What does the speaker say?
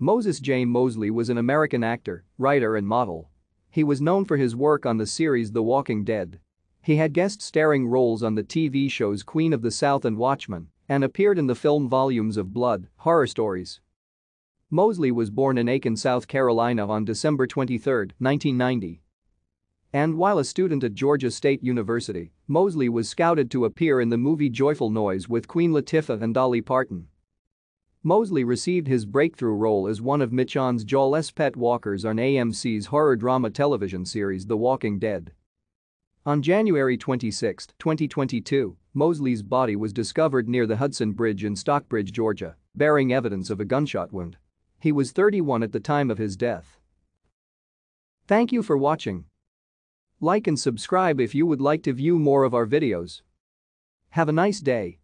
Moses J. Moseley was an American actor, writer and model. He was known for his work on the series The Walking Dead. He had guest starring roles on the TV shows Queen of the South and Watchmen and appeared in the film volumes of Blood, Horror Stories. Moseley was born in Aiken, South Carolina on December 23, 1990. And while a student at Georgia State University, Moseley was scouted to appear in the movie Joyful Noise with Queen Latifah and Dolly Parton. Moseley received his breakthrough role as one of Michonne's Joel pet walkers on AMC's horror drama television series The Walking Dead. On January 26, 2022, Moseley's body was discovered near the Hudson Bridge in Stockbridge, Georgia, bearing evidence of a gunshot wound. He was 31 at the time of his death. Thank you for watching. Like and subscribe if you would like to view more of our videos. Have a nice day.